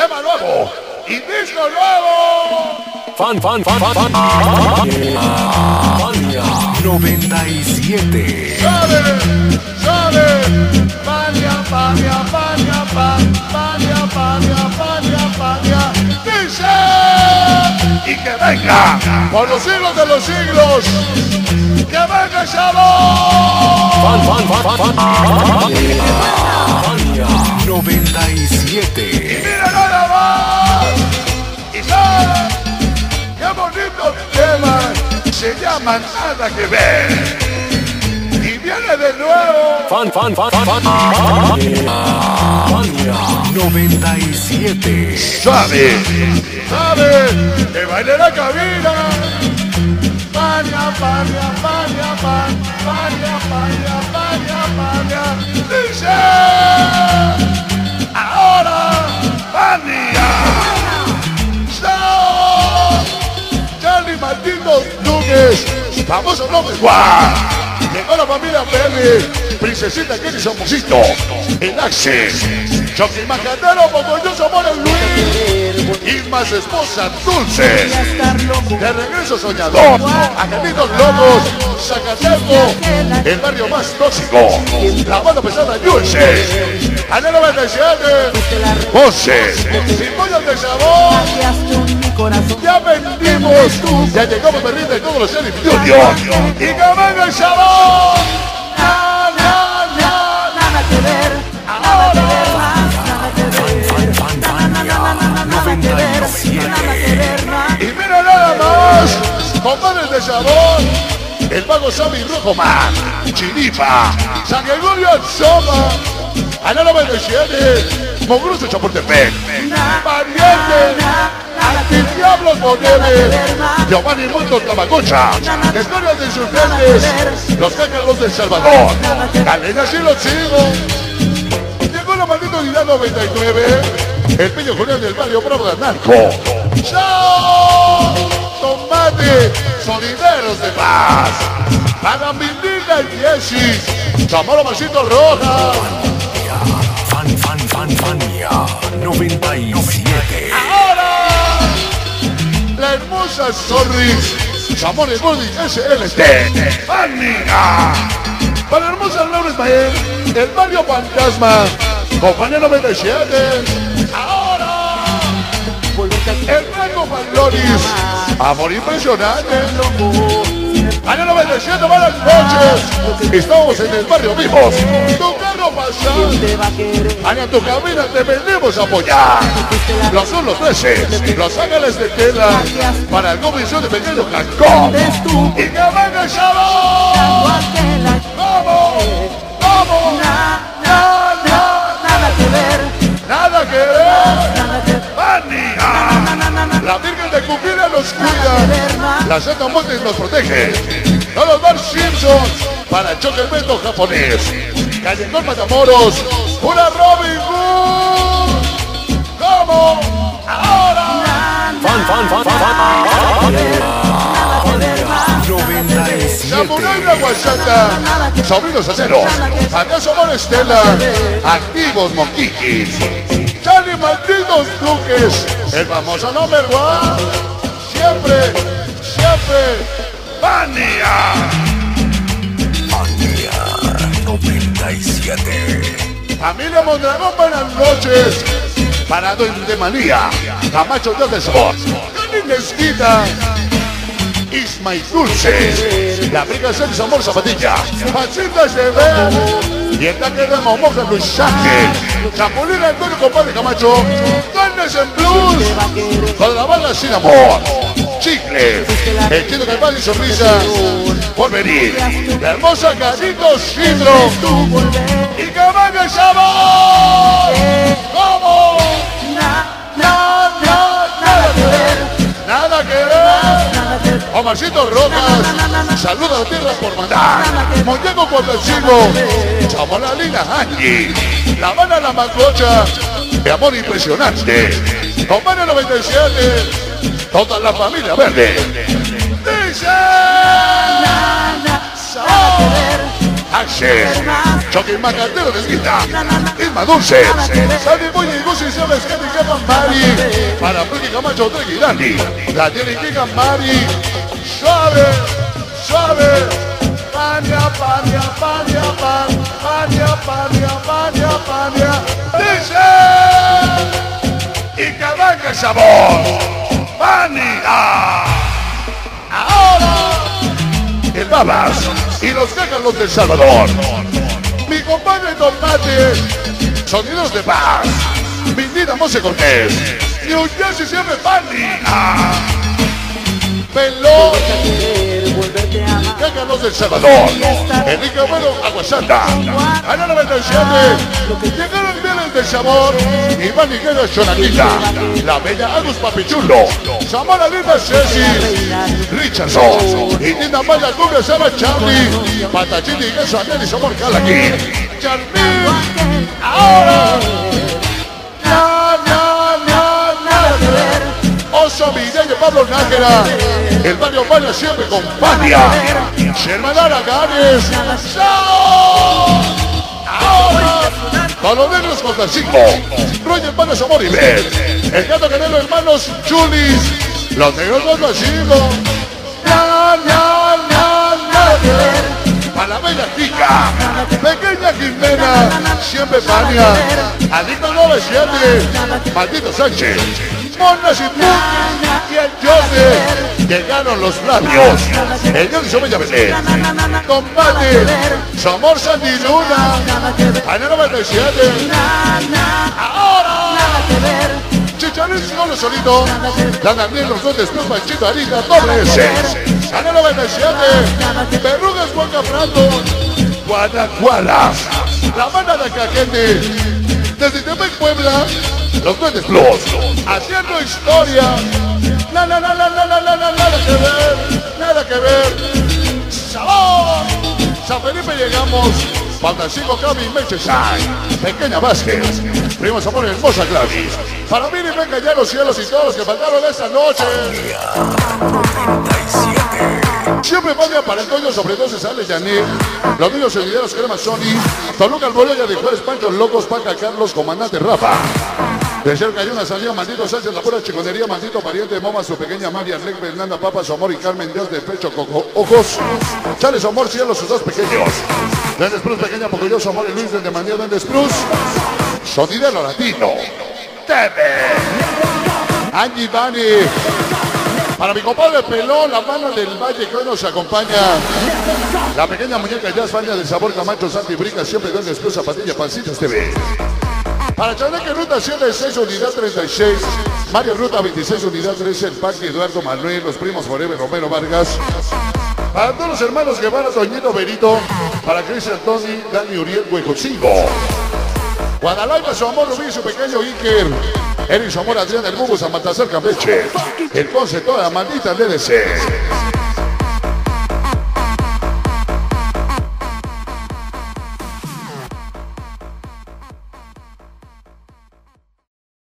tema nuevo y disco nuevo. Fan, fan, fan, fan, fan. Fania 97. ¡Sale! ¡Sale! Fania, Fania, Fania, Fania, Fania, Fania, Fania. Dice. Y que venga por los siglos de los siglos. Que venga Shalom. Fan, fan, fan, fan, fan. Fania 97. Mira Se llama Nada que ver. Y viene de nuevo. Fan, fan, fan, fan, fan. Fania 97. Sabe, sabe, que baile la cabina. Fania, Fania, Fania, Fania, Fania, Fania, Fania, Fania. Dice, ahora, Fania. Famoso nombre Guau. Llegó la familia Pérez, Princesita Kenny Somosito, el Axis, Chucky Macandero, Pocoyoso Amores Luis, y más esposa Dulce. De regreso soñador, Angelitos Locos, Zacateco, el barrio más tóxico, la mano pesada Dulce, Anel 97, Voces, sin pollos de sabor. Ya vendimos, ya llegamos perdiendo de todos los seres. Y que venga el sabor. Compadres de sabor. El mago Sammy Rojo Man, Chiripa, San Gregorio Soma, Ana 97, Mogruso Chapultepec, Pariente, Antidiablos Monedes, Giovanni Mundo Tamagocha, Historias de Insurgentes, Los Cácaros de El Salvador, Cadenas y los sigo. Llegó la maldita unidad 99, el peño Julián del barrio Bravo de Narco. ¡Chao! Tomate, solideros de paz. Para mi linda Jessie, Chamorro Masito Roja. Fan, fan, fan, Fania 97. Ahora, la hermosa Sorris, Chamorro Body SLT. ¡Fania! Para la hermosa Laura Ismael, el barrio Fantasma, compañía 97. Ahora, el Amor impresionante. Año 97, buenas noches. Estamos en el barrio Vivos. Tu carro pasa. Te va a querer, Año tu cabina te venimos a apoyar. Los son los 13, los ángeles de tela para el comisión de pequeño tú. Y que venga el sábado. ¡Vamos! ¡Vamos! na, ¡Na, na! nada que ver, nos cuida. La Santa nos protege. No los Bar Simpsons para choque el japonés. Callejón Matamoros. Una Robin Hood. ¿Cómo? Ahora. Fan, fan, fan, fan, fan. Fania 97. Samurai La Guachata. Sobrinos aceros. Adiós Amor Estela. Activos Moquiquis. Charlie Malditos Duques. El famoso number one. Siempre, siempre. Fania. Fania 97. Familia Mondragón, buenas noches. Parado en de manía. Camacho de. Johnny Mezquita. Ismael Dulces. La briga Sergio Amor Zapatilla. Pachita se ve. Y el taque de Momoja Luis Ángel. Chapulín Antonio Compadre Camacho. Duendes en Blues. Con la bala sin amor. Chicle. El chino Calvado y Sonrisa. Por venir. La hermosa Carito Sidro. Y el sabor. ¿Cómo? Ver. Omarcito Rojas. Saludos a tierra por mandar. Monteco Cuauhtémoc. Chamona Lina Angie. La Habana La Mancocha. De amor impresionante. Compadre 97. Toda la familia verde. Dice. Axel, Choque Macatero de Guita, Isma Dulce, Sandy Boy y Sabes que te Mari, para Frankie Camacho, Treki Dani, la tiene que Mari, suave, suave, Pania, pania, pania, pan, pania, pania, pania, pania, dice, y que venga el sabor, pania, ahora, el babas y los cácalos del Salvador. Mi compadre Tomate, sonidos de paz. Mindita Mose Cortés, New Jersey siempre pania. Pelón. Cácalos del Salvador. Enrique Bueno, Aguasanta. Ana 97. Llegaron bienes de sabor. Iván Higuera Chonaquita. La bella Agus Papichulo. Samara Linda Ceci. Richardson. Y Linda Maya Cumbia Saba Charlie. Patachini y Queso Anel y Sabor Calaqui. Charmín. Ahora. Pablo Nájera. El barrio Vaya siempre con Pania. Sherman Araganes. Negros contra cinco. Roger Panes Amor y Ben. El gato Canelo Hermanos Chulis. Los negros contra cinco. Na, na, na, nada que ver. Para la bella Kika. Pequeña Jimena. Siempre Pania. Adicto 97. Maldito Sánchez. Mona sin y el Jordi. Llegaron los labios. El Jordi Somella Belén. Combate. Somor Sandy Luna. Año 97. Ahora. Chicharrín solo solito. Dan también los dos después Panchito Arita doble S. Año 97. Verrugas Juan Cafrando. Guanacualas. La banda de Caquete. Desde Tepec, Puebla. Los duendes los, haciendo historia. Nada que ver, nada que ver. ¡Sabor! San Felipe llegamos. Faltan cinco Clavis, Pequeña Vázquez, Primo Zamora, Hermosa Clavis. Para mí y venga ya los cielos y todos los que faltaron esta noche. Siempre vaya para el coño, sobre todo se sale Janet. Los niños seguideros Crema Sony, Toluca Alborio, ya de Juárez, Pancho Locos, Paca Carlos, Comandante Rafa. De cerca hay una salida, maldito Sánchez, la pura chiconería, maldito pariente de Moma, su pequeña María, Reg, Fernanda, Papa, su amor y Carmen, Dios de pecho, coco, ojos. Chale, su amor, cielo, sus dos pequeños. Dendes Cruz, pequeña, porque yo, su amor y Luis, desde Mandía, Dendes Cruz. Sonidero latino. TV. Angie Bani. Para mi compadre Pelón, la mano del Valle que hoy nos acompaña. La pequeña muñeca ya España del sabor Camacho, Santi Brica, siempre Dendes Cruz, Zapatilla, Pancitas TV. Para Chaneque Ruta 76, unidad 36. Mario Ruta 26, unidad 13. El Parque Eduardo Manuel, los primos Forever, Romero Vargas. Para todos los hermanos Guevara, Toñito Berito. Para Cristian Tony, Dani Uriel, Huejocigo. Guadalajara, su amor, Rubí, su pequeño Iker. Eric, su amor, Adrián, el Bubu, San Baltasar, Campeche. El Conce, toda la maldita DDC.